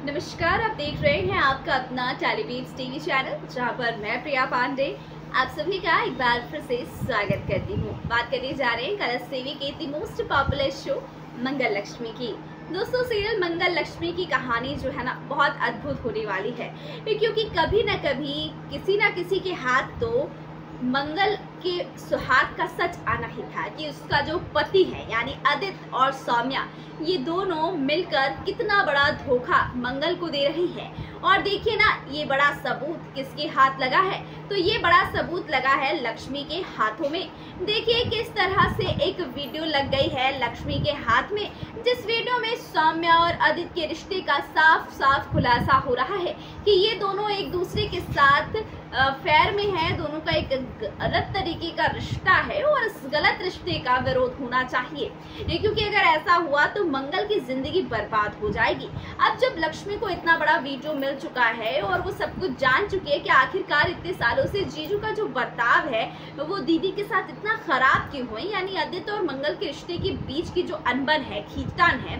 देख रहे हैं आपका अपना टेलीवीज टीवी चैनल जहाँ पर मैं प्रिया पांडे, आप सभी का एक बार फिर से स्वागत करती हूँ। बात करने जा रहे हैं कलर्स टीवी के the most popular show, Mangal Lakshmi की। दोस्तों सीरियल मंगल लक्ष्मी की कहानी जो है ना, बहुत अद्भुत होने वाली है। क्योंकि कभी न कभी, किसी न किसी के हाथ तो मंगल के सुहाग का सच आना ही था, कि उसका जो पति है, यानी आदित्य और सौम्या, ये दोनों मिलकर कितना बड़ा धोखा, मंगल को दे रही है। और देखिए ना, ये बड़ा सबूत किसके हाथ लगा है? तो ये बड़ा सबूत लगा है लक्ष्मी के हाथों में। देखिए किस तरह से एक वीडियो लग गई है लक्ष्मी के हाथ में, जिस सौम्या और आदित्य के रिश्ते का साफ़ साफ़ खुलासा हो रहा है कि ये दोनों एक दूसरे के साथ फेयर में है। दोनों का एक गलत तरीके का रिश्ता है और इस गलत रिश्ते का विरोध होना चाहिए। क्योंकि अगर ऐसा हुआ तो मंगल की ज़िंदगी बर्बाद हो जाएगी। अब जब लक्ष्मी को इतना बड़ा वीडियो मिल चुका है और वो सब कुछ जान चुकी है कि आखिरकार इतने सालों से जीजू का जो बर्ताव है, वो दीदी के साथ इतना खराब क्यों हुई? यानी आदित्य और मंगल के रिश्ते के बीच की जो अनबन है, खींचतान है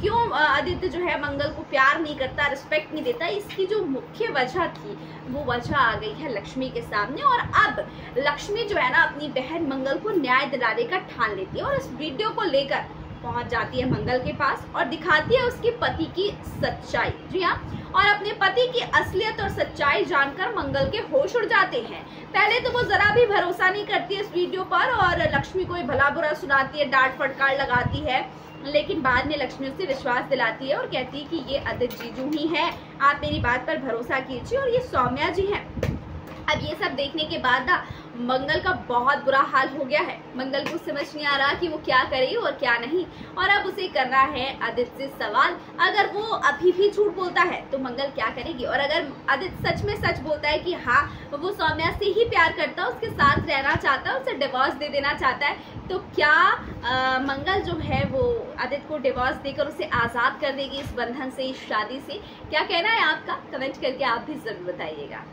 क्यों आदित्य जो है मंगल को प्यार नहीं करता रिस्पेक्ट नहीं देता? इसकी जो मुख्य वजह थी, वो वजह आ गई है लक्ष्मी के सामने और अब लक्ष्मी जो है ना, अपनी बहन मंगल को न्याय दिलाने का ठान लेती है और इस वीडियो को लेकर पहुँच जाती है मंगल के पास और दिखाती है उसके पति की सच्चाई। जी हाँ और अपने पति की असलियत और सच्चाई जानकर मंगल के होश उड़ जाते हैं। पहले तो वो जरा भी भरोसा नहीं करती है इस वीडियो पर और लक्ष्मी को भला बुरा सुनाती है, डांट फटकार लगाती है। लेकिन बाद में लक्ष्मी उससे विश्वास दिलाती है और कहती है कि ये अदित जीजू ही है। आप मेरी बात पर भरोसा कीजिए और ये सौम्या जी हैं। अब ये सब देखने के बाद ना मंगल का बहुत बुरा हाल हो गया है। मंगल को समझ नहीं आ रहा कि वो क्या करे और क्या नहीं। और अब उसे करना है आदित्य से सवाल। अगर वो अभी भी झूठ बोलता है तो मंगल क्या करेगी? और अगर आदित्य सच में सच बोलता है कि हाँ वो सौम्या से ही प्यार करता है उसके साथ रहना चाहता है उसे डिवोर्स दे देना चाहता है तो क्या आ, मंगल जो है वो आदित्य को डिवोर्स देकर उसे आज़ाद कर देगी इस बंधन से इस शादी से? क्या कहना है आपका? कमेंट करके आप भी ज़रूर बताइएगा।